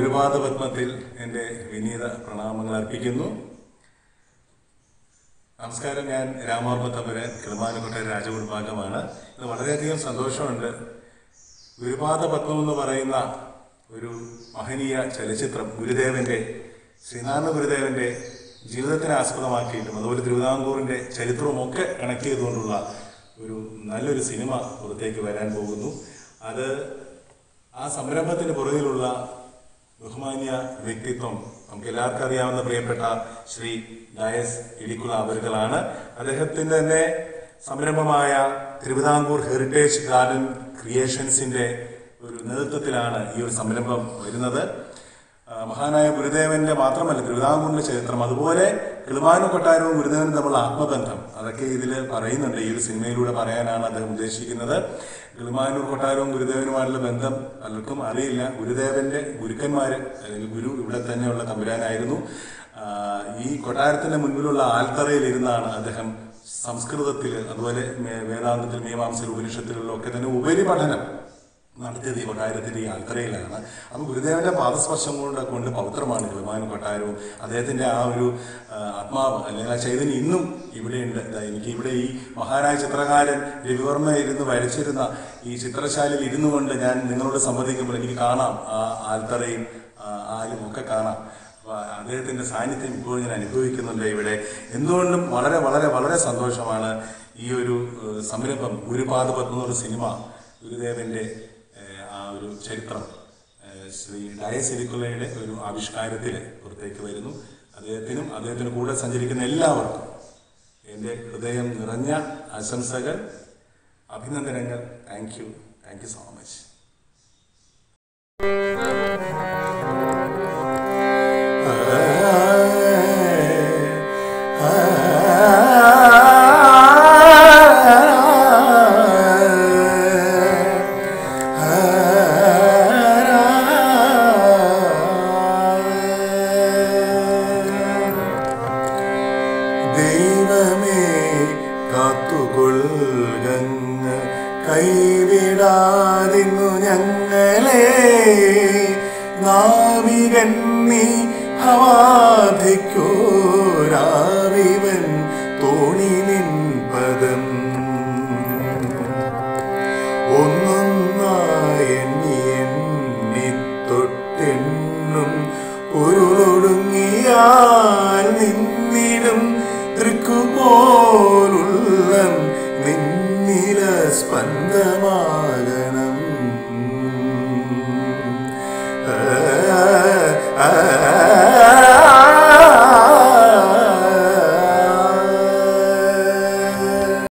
ഗുരുപാദ പത്മത്തിൽ എന്റെ വിനീത പ്രണാമങ്ങൾ അർപ്പിക്കുന്നു. നമസ്കാരം ഞാൻ രാമവർമ്മ തമ്പുരാൻ കിളമാനുകൊട്ട രാജകുടുംബാംഗമാണ്. ഇത് വളരെയധികം സന്തോഷമുണ്ട്. ഗുരുപാദ പത്മം എന്ന് പറയുന്ന ഒരു മഹനീയ ചലച്ചിത്രം ഗുരുദേവന്റെ ശ്രീനാരായണ ഗുരുദേവന്റെ ജീവിതത്തിനെ ആസ്പദമാക്കിയിട്ടും അതുപോലെ തിരുവിതാംകൂറിന്റെ ചരിത്രവും ഒക്കെ കണക്ട് ചെയ്തുകൊണ്ടുള്ള ഒരു നല്ലൊരു സിനിമ പുറത്തേക്ക് വരാൻ പോകുന്നു. അത് ആ സംരംഭത്തിന് പുറകിലുള്ള ബഹുമാന്യ വ്യക്തിത്വം. നമുക്ക് എല്ലാവർക്കും അറിയാവുന്ന പ്രിയപ്പെട്ട ശ്രീ ഡയസ് ഇടിക്കുള അവരുകളാണ്. അദ്ദേഹത്തിന്റെ തന്നെ സംരംഭമായ തിരുവിതാംകൂർ ഹെറിറ്റേജ് ഗാർഡൻ ക്രിയേഷൻസിന്റെ ഒരു നേതൃത്വത്തിലാണ് ഈ ഒരു സംരംഭം വരുന്നത്. മഹാനായ ഗുരുദേവന്റെ മാത്രമല്ല തിരുവിതാംകൂറിന്റെ ചരിത്രം അതുപോലെ കിളിമാനു കൊട്ടാരവും ഗുരുദേവനും തമ്മിലുള്ള ആത്മബന്ധം. അതൊക്കെ ഇതിൽ പറയുന്നുണ്ട്. ഈ ഒരു സിനിമയിലൂടെ പറയാനാണ് അദ്ദേഹം ഉദ്ദേശിക്കുന്നത്. കിളിമാനൂർ കൊട്ടാരവും ഗുരുദേവനുമായിട്ടുള്ള ബന്ധം പലർക്കും അറിയില്ല. ഗുരുദേവന്റെ ഗുരുക്കന്മാര് ഗുരു ഇവിടെ തന്നെയുള്ള തമ്പുരാനായിരുന്നു. ഈ കൊട്ടാരത്തിന്റെ മുൻപിലുള്ള ആൽത്തറയിൽ ഇരുന്നാണ് അദ്ദേഹം സംസ്കൃതത്തിൽ അതുപോലെ വേദാന്തത്തിൽ മീമാംസ ഉപനിഷത്തിലുള്ള ഒക്കെ തന്നെ ഉപരിപഠനം നടത്തിയത് ഈ കൊട്ടാരത്തിന്റെ ഈ ആൽത്തറയിലാണ്. അപ്പൊ ഗുരുദേവന്റെ പാദസ്പർശം കൊണ്ട് കൊണ്ട് പവിത്രമാണ് ഗുരുമാനും കൊട്ടാരവും. അദ്ദേഹത്തിന്റെ ആ ഒരു ആത്മാവ് അല്ലെങ്കിൽ ആ ചൈതന്യം ഇന്നും ഇവിടെയുണ്ട്. എനിക്ക് ഇവിടെ ഈ മഹാനായ ചിത്രകാരൻ രവിവർമ്മ ഇരുന്ന് വരച്ചിരുന്ന ഈ ചിത്രശാലയിൽ ഇരുന്നു കൊണ്ട് ഞാൻ നിങ്ങളോട് സംവദിക്കുമ്പോൾ എനിക്ക് കാണാം. ആ ആൽത്തറയും ആലും ഒക്കെ കാണാം. അദ്ദേഹത്തിന്റെ സാന്നിധ്യം ഇപ്പോഴും ഞാൻ അനുഭവിക്കുന്നുണ്ട് ഇവിടെ. എന്തുകൊണ്ടും വളരെ വളരെ വളരെ സന്തോഷമാണ് ഈ ഒരു സംരംഭം. ഗുരുപാദപത്മ എന്നൊരു സിനിമ ഗുരുദേവന്റെ ഒരു ചരിത്രം. ശ്രീ ഡയസ് എലിക്കുലയുടെ ഒരു ആവിഷ്കാരത്തിൽ പുറത്തേക്ക് വരുന്നു. അദ്ദേഹത്തിനും അദ്ദേഹത്തിന് കൂടെ സഞ്ചരിക്കുന്ന എല്ലാവർക്കും എന്റെ ഹൃദയം നിറഞ്ഞ ആശംസകൾ അഭിനന്ദനങ്ങൾ. Thank you. Thank you so much. കാലമേ കാത്തുകൊള്ളുകങ്ങ് കൈവിടാതിന്നു ഞങ്ങളെ നാവികൻ നീ ഹവാധിക്കോ തോണി നിൻ പദം ഒന്നൊന്നായി എണ്ണി എണ്ണി നിന്നിടും പിതൃക്കുപോലുള്ള നിന്നില സ്പന്ദമാ